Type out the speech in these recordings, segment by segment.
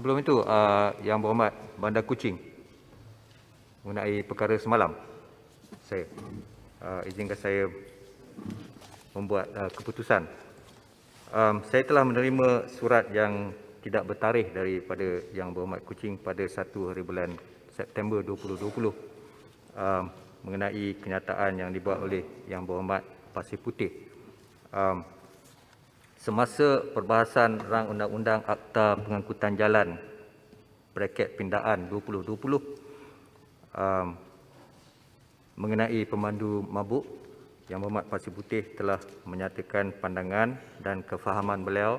sebelum itu, uh, Yang Berhormat Bandar Kuching mengenai perkara semalam. Saya uh, izinkan saya membuat uh, keputusan. Um, saya telah menerima surat yang tidak bertarikh daripada Yang Berhormat Kuching pada 1 hari bulan September 2020 um, mengenai kenyataan yang dibuat oleh Yang Berhormat Pasir Putih. Um, semasa perbahasan rang undang-undang Akta Pengangkutan Jalan bracket pindaan 2020 um, mengenai pemandu mabuk yang Berhormat Pasir Putih telah menyatakan pandangan dan kefahaman beliau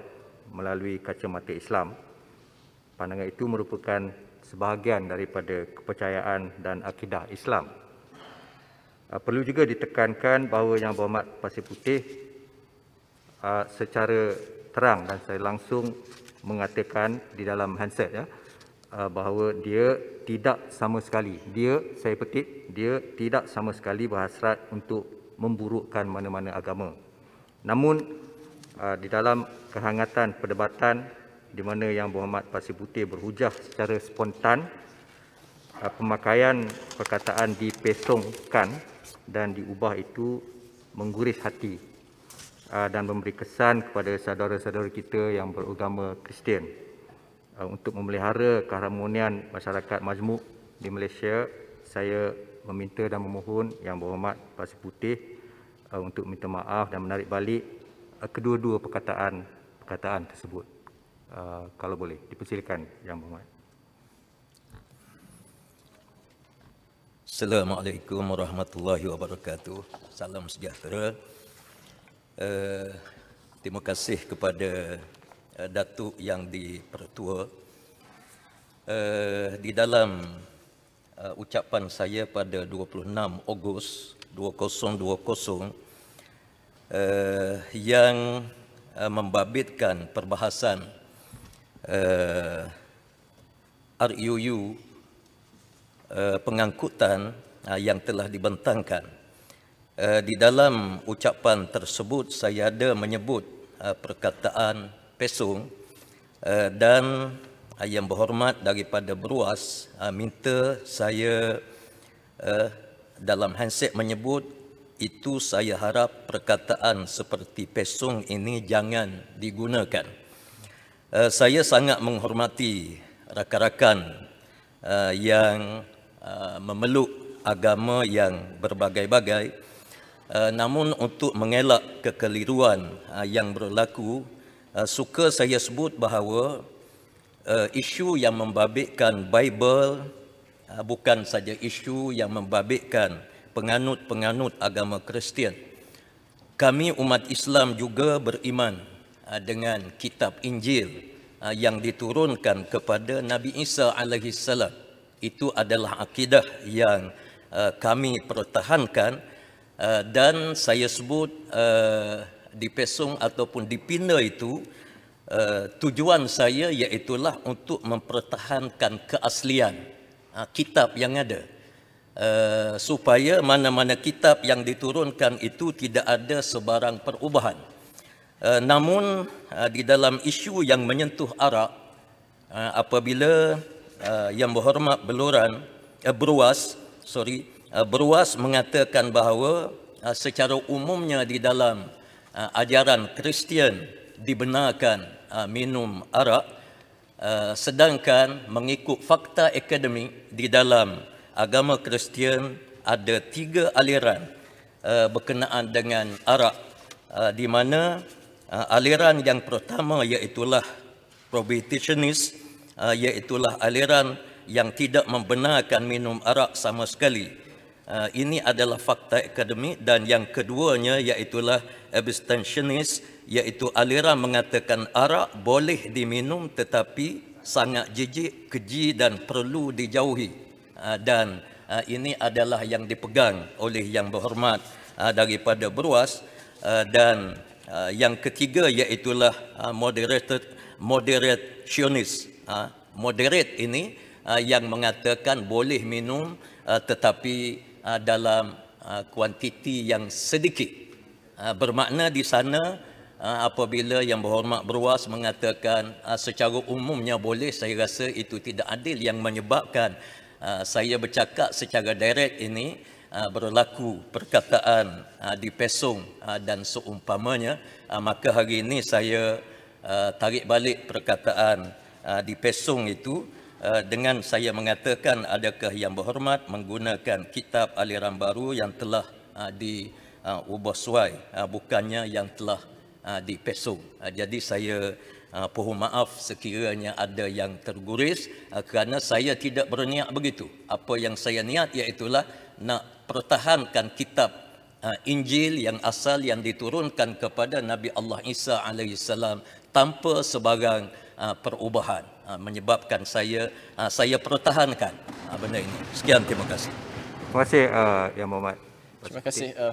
melalui kacamata Islam. Pandangan itu merupakan sebahagian daripada kepercayaan dan akidah Islam. Uh, perlu juga ditekankan bahawa Yang Berhormat Pasir Putih uh, secara terang dan saya langsung mengatakan di dalam handset ya. Uh, bahawa dia tidak sama sekali. Dia saya petik dia tidak sama sekali berhasrat untuk memburukkan mana-mana agama. Namun uh, di dalam kehangatan perdebatan di mana yang Muhammad Pasir Putih berhujah secara spontan uh, pemakaian perkataan dipesongkan dan diubah itu mengguris hati dan memberi kesan kepada saudara-saudara kita yang beragama Kristian uh, untuk memelihara keharmonian masyarakat majmuk di Malaysia saya meminta dan memohon yang berhormat Pasir Putih uh, untuk minta maaf dan menarik balik kedua-dua perkataan perkataan tersebut kalau boleh dipersilakan yang berhormat Assalamualaikum warahmatullahi wabarakatuh. Salam sejahtera. Uh, terima kasih kepada uh, Datuk yang dipertua. Uh, di dalam uh, ucapan saya pada 26 Ogos 2020 uh, yang uh, membabitkan perbahasan uh, RUU uh, pengangkutan uh, yang telah dibentangkan Eh, di dalam ucapan tersebut saya ada menyebut uh, perkataan pesung uh, dan uh, yang berhormat daripada beruas uh, minta saya uh, dalam handset menyebut itu saya harap perkataan seperti pesung ini jangan digunakan. Uh, saya sangat menghormati rakan-rakan uh, yang uh, memeluk agama yang berbagai-bagai Uh, namun untuk mengelak kekeliruan uh, yang berlaku, uh, suka saya sebut bahawa isu yang membabitkan Bible bukan saja isu yang membabitkan penganut-penganut agama Kristian. Kami umat Islam juga beriman dengan kitab Injil yang diturunkan kepada Nabi Isa alaihi salam. Itu adalah akidah yang kami pertahankan Uh, dan saya sebut uh, di pesong ataupun di pina itu uh, tujuan saya iaitulah untuk mempertahankan keaslian uh, kitab yang ada. Uh, supaya mana-mana kitab yang diturunkan itu tidak ada sebarang perubahan. Uh, namun uh, di dalam isu yang menyentuh arak uh, apabila uh, yang berhormat beluran uh, beruas sorry Uh, beruas mengatakan bahawa uh, secara umumnya di dalam uh, ajaran Kristian dibenarkan minum arak sedangkan mengikut fakta akademik di dalam agama Kristian ada tiga aliran berkenaan dengan arak di mana aliran yang pertama iaitulah prohibitionist iaitulah aliran yang tidak membenarkan minum arak sama sekali Uh, ini adalah fakta akademik dan yang keduanya iaitulah abstentionist iaitu aliran mengatakan arak boleh diminum tetapi sangat jijik, keji dan perlu dijauhi. Uh, dan uh, ini adalah yang dipegang oleh yang berhormat daripada beruas dan yang ketiga iaitulah moderated moderationist moderate ini yang mengatakan boleh minum tetapi uh, dalam uh, kuantiti yang sedikit. Uh, bermakna di sana apabila yang berhormat berwas mengatakan secara umumnya boleh saya rasa itu tidak adil yang menyebabkan saya bercakap secara direct ini berlaku perkataan di pesong dan seumpamanya maka hari ini saya tarik balik perkataan di pesong itu dengan saya mengatakan adakah yang berhormat menggunakan kitab aliran baru yang telah uh, diubah suai uh, bukannya yang telah dipesong. Jadi saya pohon maaf sekiranya ada yang terguris kerana saya tidak berniat begitu. Apa yang saya niat iaitulah nak pertahankan kitab Injil yang asal yang diturunkan kepada Nabi Allah Isa alaihissalam tanpa sebarang uh, perubahan uh, menyebabkan saya uh, saya pertahankan uh, benda ini. Sekian terima kasih. Terima kasih uh, Yang Berhormat. Terima kasih uh,